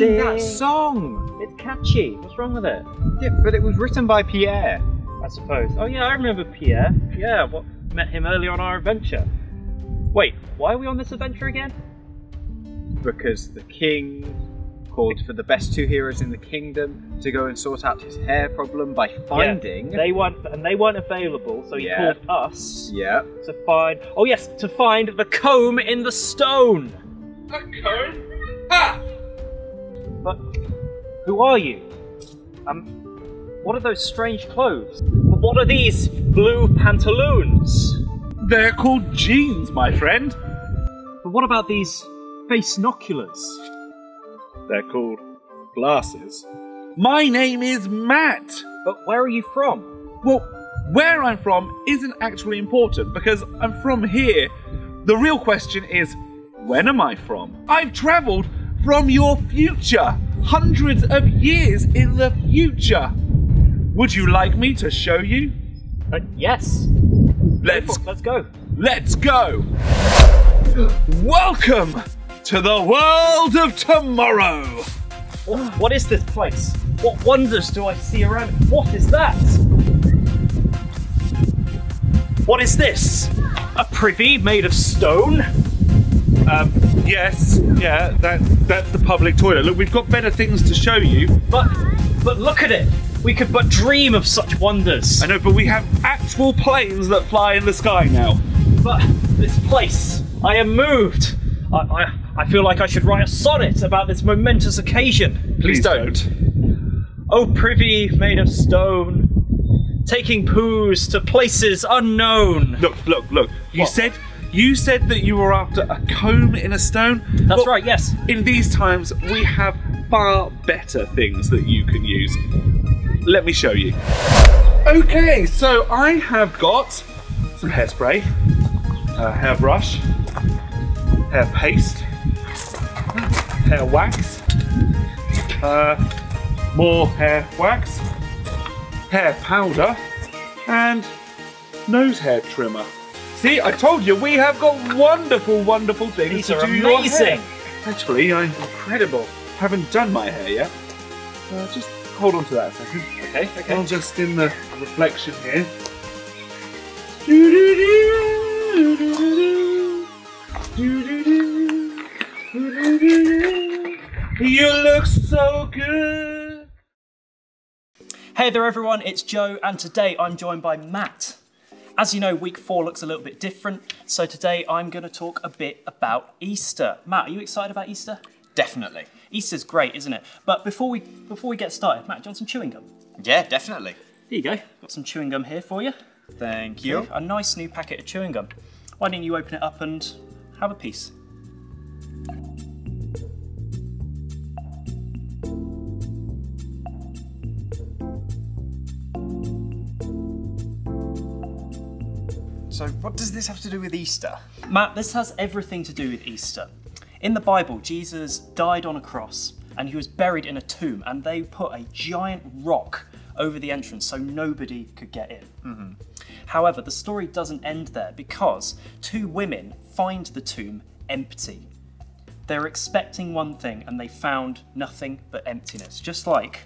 sing that song. It's catchy. What's wrong with it? Yeah, but it was written by Pierre. I suppose. Oh yeah, I remember Pierre. Yeah, what met him early on our adventure. Wait, why are we on this adventure again? because the king called for the best two heroes in the kingdom to go and sort out his hair problem by finding. Yeah, they weren't, and they weren't available, so he Yeah. called us yeah. to find. Oh yes, to find the comb in the stone. A comb? Ha! Who are you? Um, what are those strange clothes? What are these blue pantaloons? They're called jeans, my friend. But what about these face noculars? They're called glasses. My name is Matt. But where are you from? Well, where I'm from isn't actually important because I'm from here. The real question is, when am I from? I've travelled from your future, hundreds of years in the future. Would you like me to show you? Uh, yes. Let's Let's go. let's go. Welcome to the world of tomorrow. What, what is this place? What wonders do I see around? What is that? What is this? A privy made of stone? Um, yes, yeah, that that's the public toilet. Look, we've got better things to show you. But but look at it. We could but dream of such wonders. I know, but we have actual planes that fly in the sky now. But this place, I am moved. I, I, I feel like I should write a sonnet about this momentous occasion. Please don't. Oh, privy made of stone, taking poos to places unknown. Look, look, look. You What? said you said that you were after a comb in a stone. That's right, yes. In these times, we have far better things that you can use. Let me show you. Okay, so I have got some hairspray, a hairbrush, hair paste, hair wax, uh, more hair wax, hair powder, and nose hair trimmer. See, I told you we have got wonderful, wonderful things These to are do your amazing. hair. Actually, I'm Incredible. haven't done my hair yet. Uh, just hold on to that a second. Okay, okay. I'll just in the reflection here. You look so good. Hey there, everyone, it's Joe, and today I'm joined by Matt. As you know, week four looks a little bit different, so today I'm going to talk a bit about Easter. Matt, are you excited about Easter? Definitely. Easter's great, isn't it? But before we before we get started, Matt, do you want some chewing gum? Yeah, definitely. Here you go. Got some chewing gum here for you. Thank you. A nice new packet of chewing gum. Why don't you open it up and have a piece? So, what does this have to do with Easter? Matt, this has everything to do with Easter. In the Bible, Jesus died on a cross and he was buried in a tomb, and they put a giant rock over the entrance so nobody could get in. Mm-hmm. However, the story doesn't end there because two women find the tomb empty. They were expecting one thing and they found nothing but emptiness, just like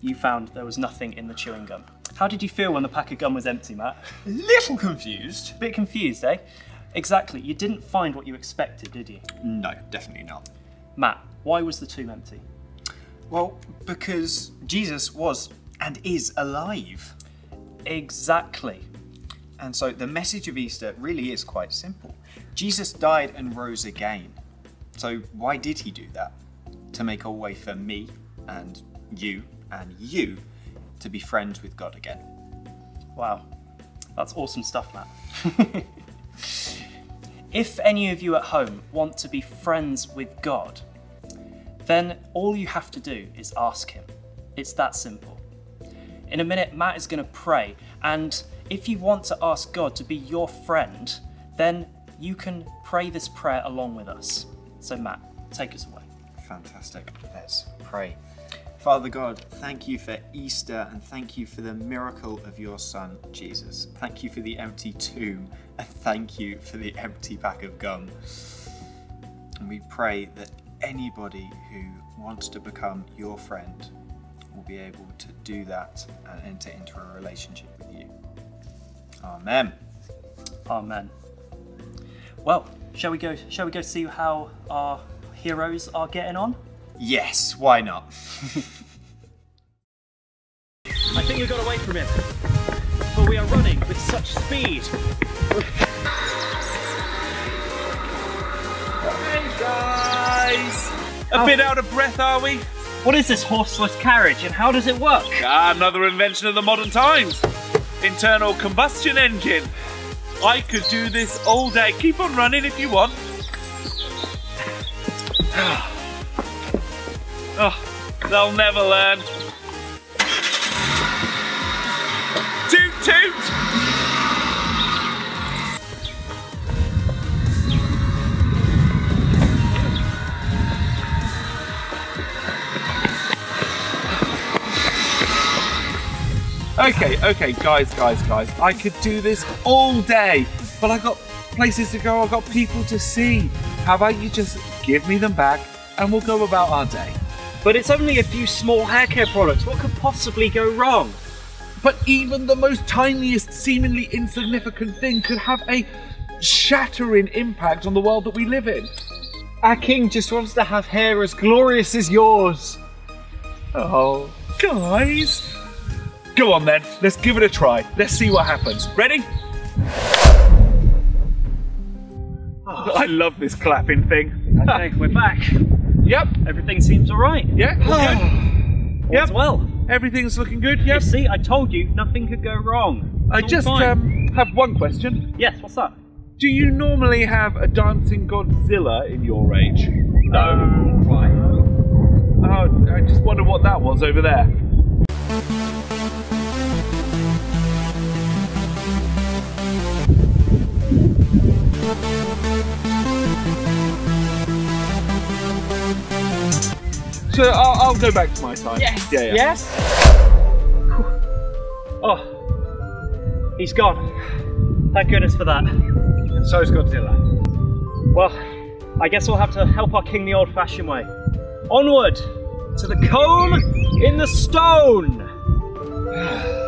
you found there was nothing in the chewing gum. How did you feel when the pack of gum was empty, Matt? A little confused. A bit confused, eh? Exactly. You didn't find what you expected, did you? No, definitely not. Matt, why was the tomb empty? Well, because Jesus was and is alive. Exactly. And so the message of Easter really is quite simple. Jesus died and rose again. So why did he do that? To make a way for me and you and you to be friends with God again. Wow. That's awesome stuff, Matt. if any of you at home want to be friends with God, then all you have to do is ask Him. It's that simple. In a minute, Matt is going to pray, and if you want to ask God to be your friend, then you can pray this prayer along with us. So, Matt, take us away. Fantastic. Let's pray. Father God, thank you for Easter and thank you for the miracle of your Son, Jesus. Thank you for the empty tomb and thank you for the empty pack of gum. And we pray that anybody who wants to become your friend will be able to do that and enter into a relationship with you. Amen. Amen. Well, shall we go? Shall we go see how our heroes are getting on? Yes, why not? I think we got away from him, but we are running with such speed. Hey guys! A bit out of breath, are we? What is this horseless carriage, and how does it work? Ah, another invention of the modern times. Internal combustion engine. I could do this all day. Keep on running if you want. They'll never learn. Toot toot! Okay, okay, guys, guys, guys. I could do this all day, but I've got places to go, I've got people to see. How about you just give me them back and we'll go about our day? But it's only a few small hair care products. What could possibly go wrong? But even the most tiniest, seemingly insignificant thing could have a shattering impact on the world that we live in. Our king just wants to have hair as glorious as yours. Oh, guys. Go on then, let's give it a try. Let's see what happens. Ready? Ah. I love this clapping thing. Okay, we're back. Yep, Everything seems alright. yeah, we're good. All's Yep. well. Everything's looking good. You Yep. see, I told you nothing could go wrong. I It's all just um, have one question. Yes, what's that? Do you normally have a dancing Godzilla in your range? No. Why? Oh, I just wonder what that was over there. So I'll, I'll go back to my time. Yes. Yeah, yeah. Yes. Oh, he's gone. Thank goodness for that. And so so's Godzilla. Well, I guess we'll have to help our king the old-fashioned way. Onward to the comb in the stone.